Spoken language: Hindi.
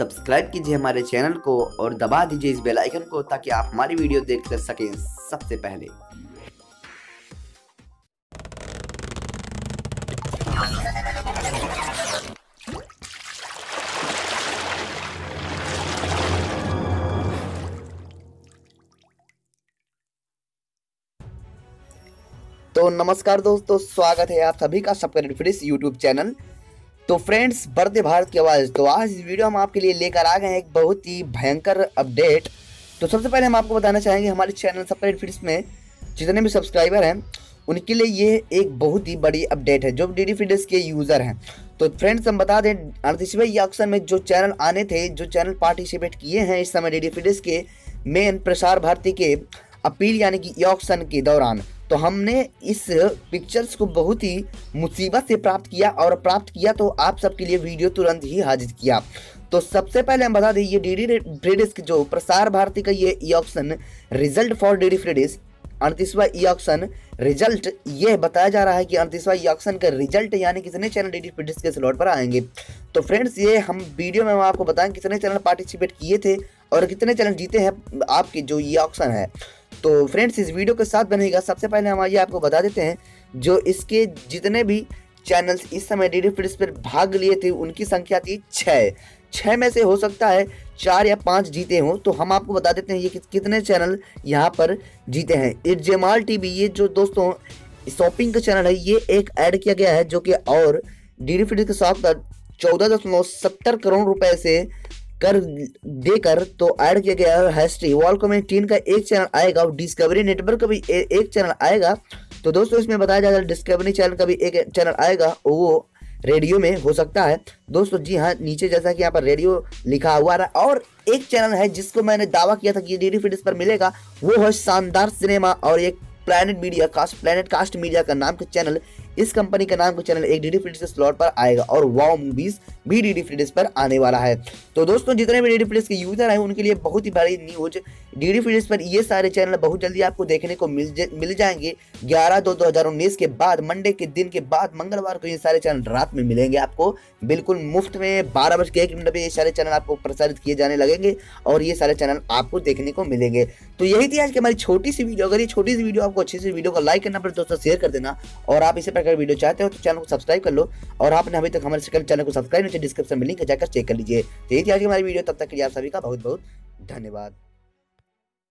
सब्सक्राइब कीजिए हमारे चैनल को और दबा दीजिए इस बेल आइकन को ताकि आप हमारी वीडियो देख कर सकें सबसे पहले। तो नमस्कार दोस्तों, स्वागत है आप सभी का सबका फिटिस यूट्यूब चैनल तो फ्रेंड्स बढ़ते भारत की आवाज़। तो आज इस वीडियो हम आपके लिए लेकर आ गए हैं एक बहुत ही भयंकर अपडेट तो सबसे पहले हम आपको बताना चाहेंगे, हमारे चैनल सबका फिटिस में जितने भी सब्सक्राइबर हैं, उनके लिए ये एक बहुत ही बड़ी अपडेट है, जो डी डी फिटिस के यूज़र हैं। तो फ्रेंड्स हम बता दें अड़तीसवें ऑक्शन में जो चैनल आने थे, जो चैनल पार्टिसिपेट किए हैं इस समय डी डी के मेन प्रसार भारती के अपील यानी कि ऑक्शन के दौरान। तो हमने इस पिक्चर्स को बहुत ही मुसीबत से प्राप्त किया और प्राप्त किया तो आप सबके लिए वीडियो तुरंत ही हाजिर किया। तो सबसे पहले हम बता दें, ये डी डी फ्रीडिस जो प्रसार भारती का ये e option result for D D free dish अड़तीसवा e auction result ये बताया जा रहा है कि अड़तीसवा ई ऑक्शन का रिज़ल्ट यानी कितने चैनल डी डी के स्लॉट पर आएँगे। तो फ्रेंड्स ये हम वीडियो में हम आपको बताएँ कितने चैनल पार्टिसिपेट किए थे और कितने चैनल जीते हैं आपके जो ये ऑक्शन है। तो फ्रेंड्स इस वीडियो के साथ बनेगा सबसे पहले हम आइए आपको बता देते हैं जो इसके जितने भी चैनल्स इस समय डी डी पर भाग लिए थे उनकी संख्या थी छः छः में से हो सकता है चार या पाँच जीते हों तो हम आपको बता देते हैं ये कि, कितने चैनल यहाँ पर जीते हैं। इट जमाल टी ये जो दोस्तों शॉपिंग का चैनल है ये एक ऐड किया गया है जो कि और डी डी के साथ चौदह दशमलव सत्तर करोड़ रुपए से कर देकर तो ऐड किया गया है हिस्ट्री वॉल कॉमेडी टीन का एक चैनल आएगा और डिस्कवरी नेटवर्क का भी एक चैनल आएगा। तो दोस्तों, इसमें बताया जाएगा डिस्कवरी चैनल का भी एक चैनल आएगा, वो रेडियो में हो सकता है। दोस्तों, जी हाँ नीचे जैसा कि यहाँ पर रेडियो लिखा हुआ रहा और एक चैनल है जिसको मैंने दावा किया था कि डी डी पर मिलेगा, वो है शानदार सिनेमा और एक planet media cast planet cast media का नाम का चैनल इस कंपनी का नाम का चैनल एक डी डी के स्लॉट पर आएगा, और वाओ मूवीज़ भी डी डी पर आने वाला है। तो दोस्तों जितने भी डी डी के यूज़र हैं उनके लिए बहुत ही बड़ी न्यूज़ डी डी पर ये सारे चैनल बहुत जल्दी आपको देखने को मिल जा, मिल जाएँगे। ग्यारह दो दो हज़ार उन्नीस के बाद मंडे के दिन के बाद मंगलवार को ये सारे चैनल रात में मिलेंगे आपको। बिल्कुल मुफ़्त में बारह बज के एक मिनट में ये सारे चैनल आपको प्रसारित किए जाने लगेंगे और ये सारे चैनल आपको देखने को मिलेंगे। तो यही थी आज की हमारी छोटी सी वीडियो अगर ये छोटी सी वीडियो आपको अच्छी सी वीडियो को लाइक करना पड़े दोस्तों शेयर कर देना। और आप इसी प्रकार वीडियो चाहते हो तो चैनल को सब्सक्राइब कर लो। और आपने अभी तक हमारे चैनल को सब्सक्राइब नीचे डिस्क्रिप्शन में लिंक जाकर चेक कर लीजिए। तो यही थी आज की हमारी वीडियो तब तक के लिए आप सभी का बहुत बहुत धन्यवाद।